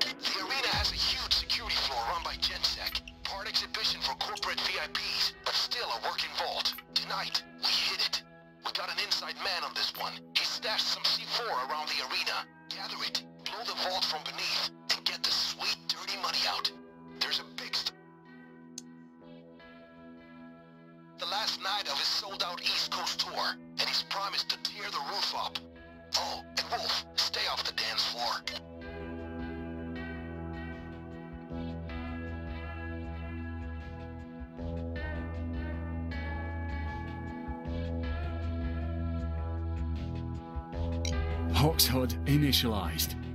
The arena has a huge security floor run by GenSec. Part exhibition for corporate VIPs, but still a working vault. Tonight, we hit it. We got an inside man on this one. He stashed some C4 around the arena. Gather it, blow the vault from beneath, and get the sweet, dirty money out. There's a big the last night of his sold-out East Coast tour, and he's promised to tear the roof up. Oh, and Wolf, stay off the dance floor. Hox HUD initialized.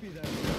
Be that.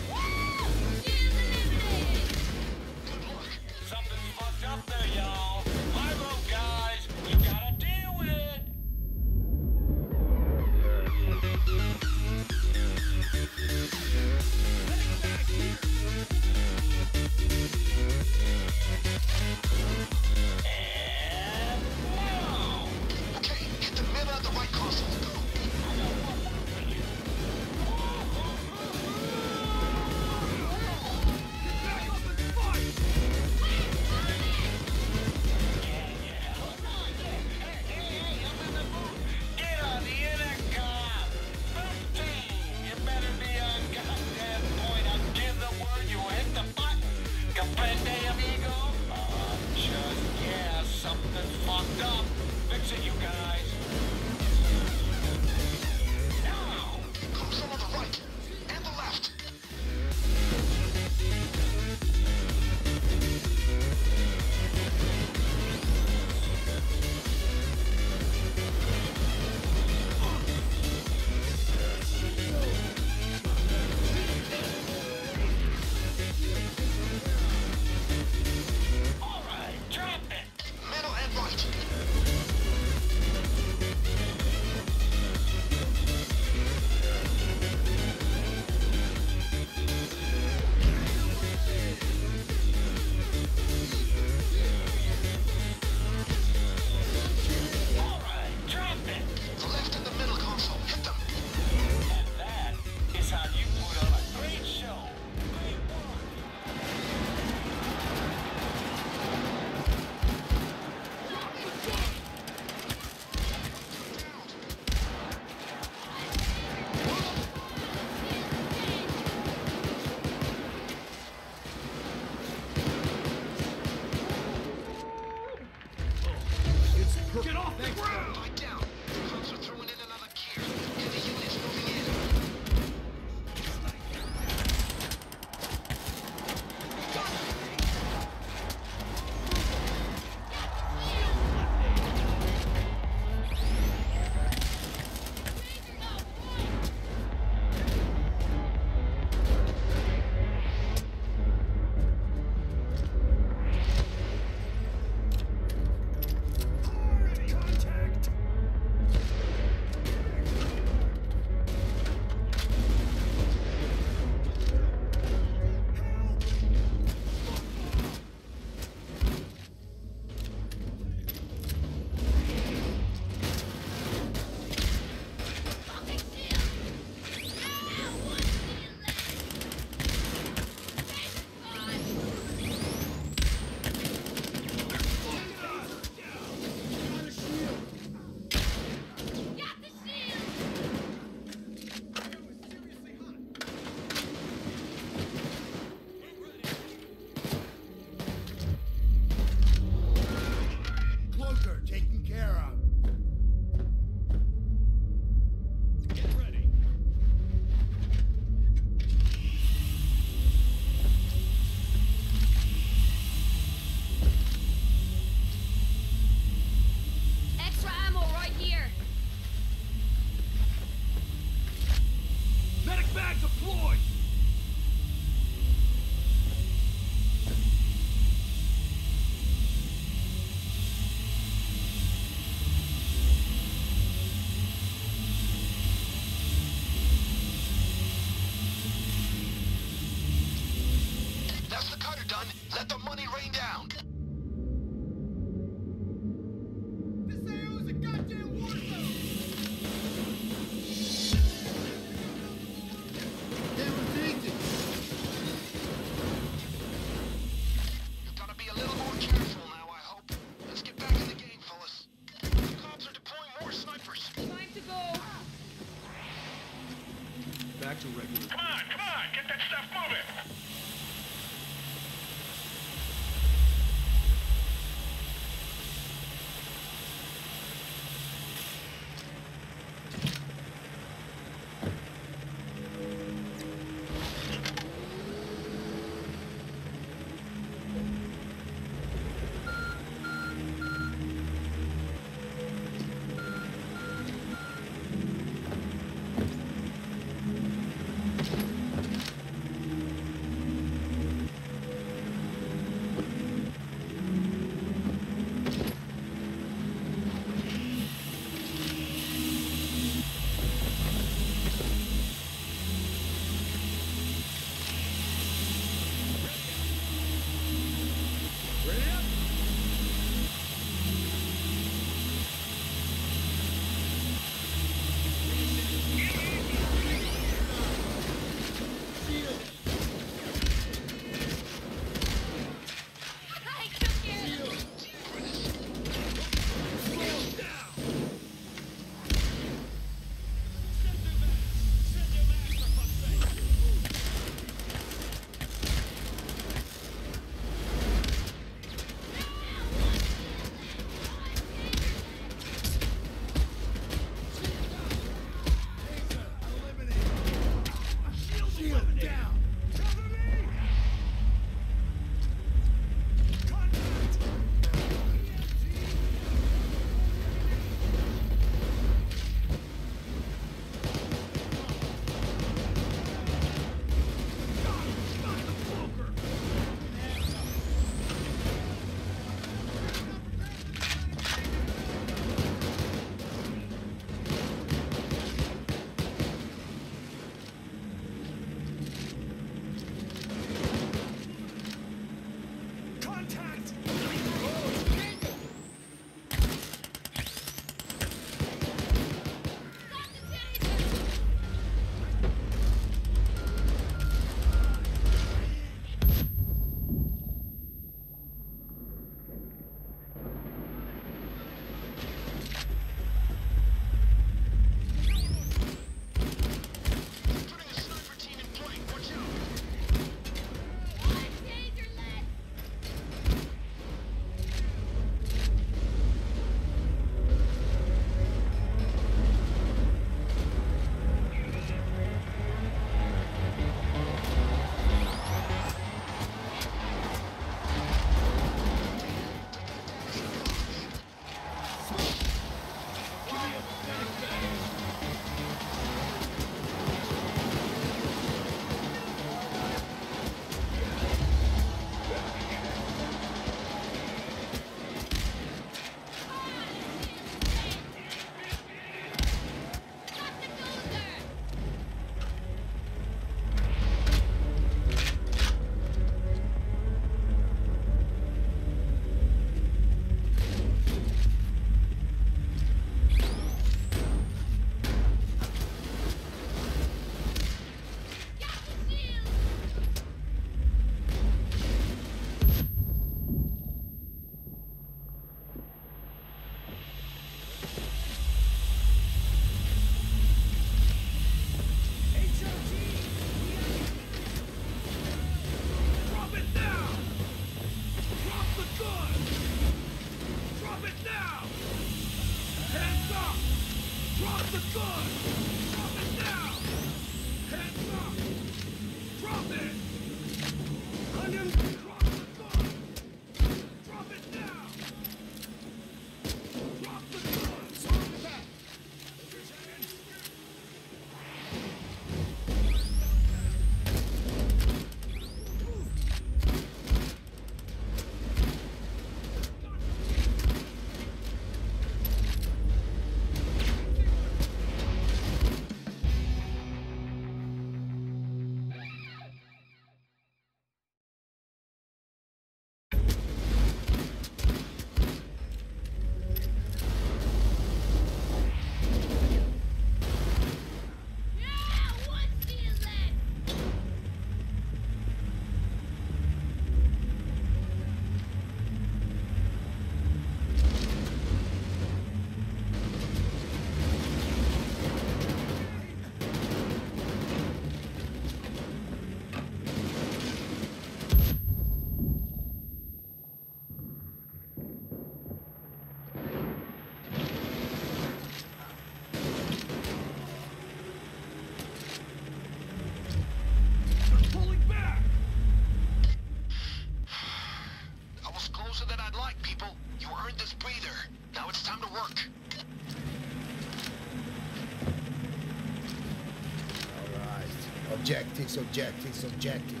Objectives, objectives, objectives.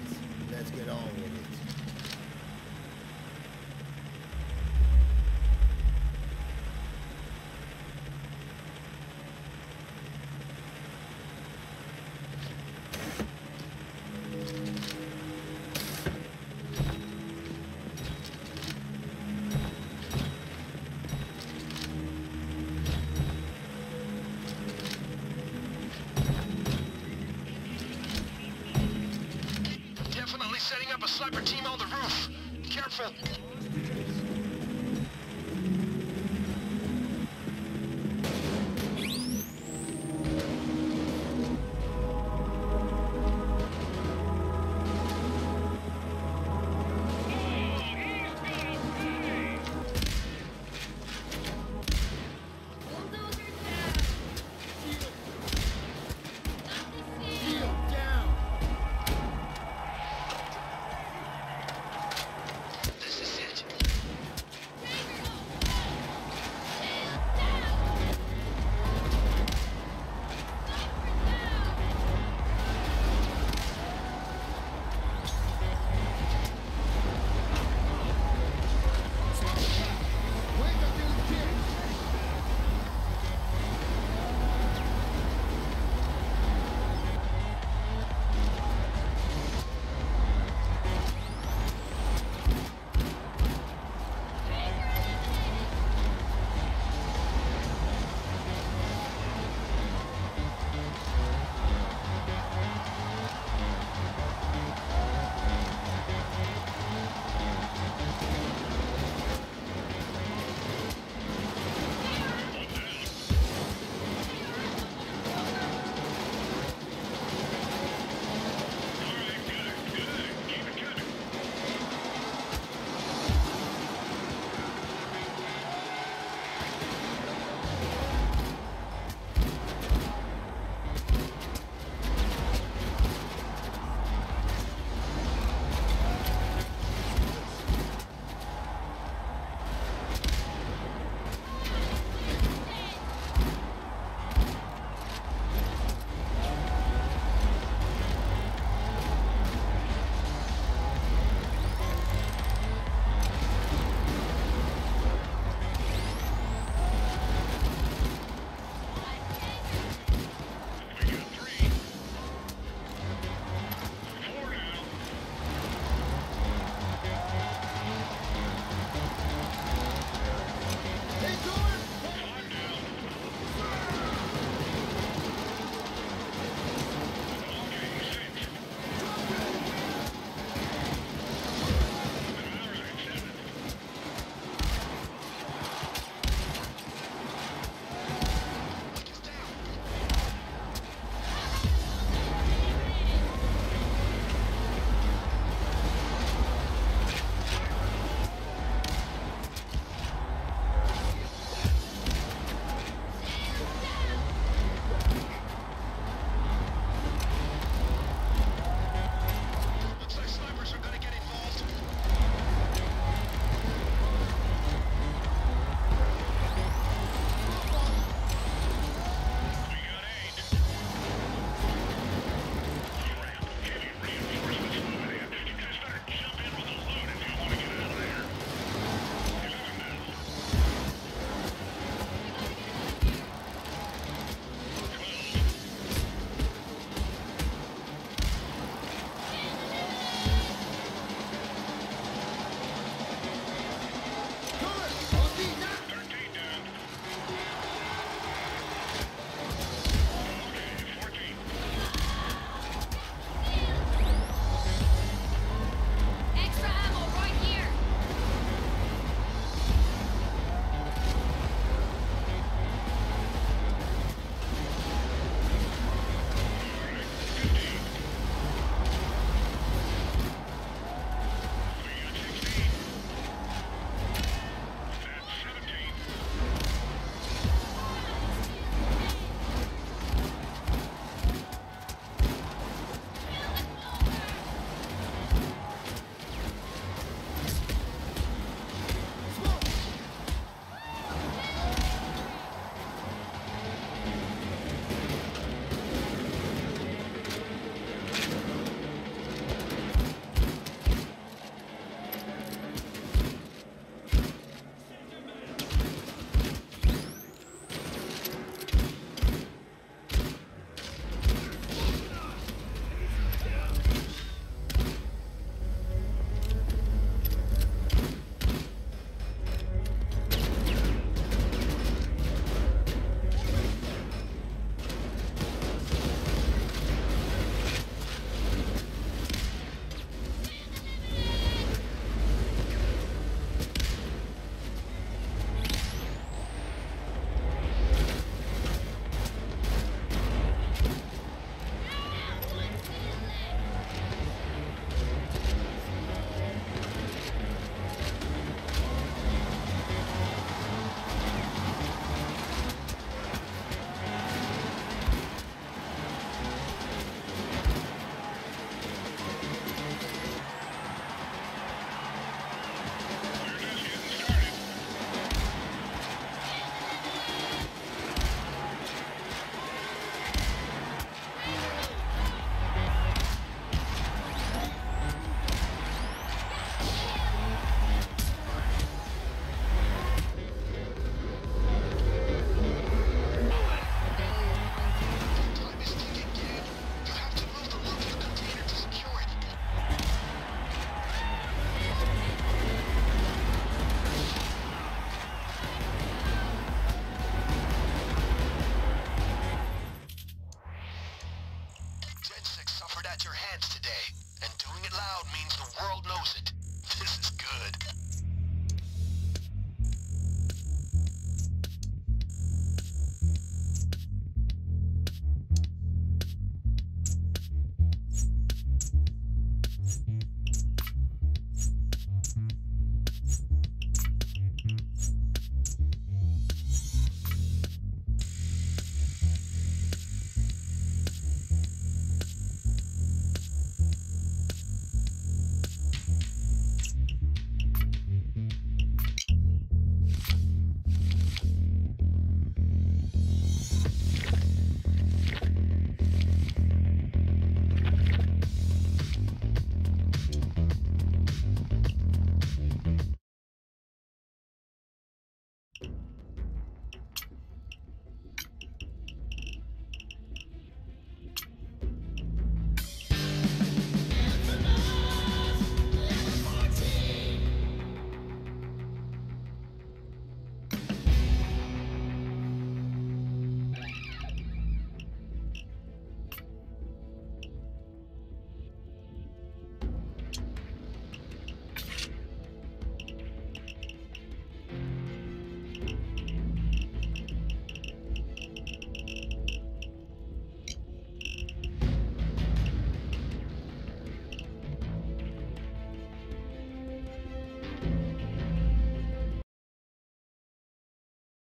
Setting up a sniper team on the roof. Careful.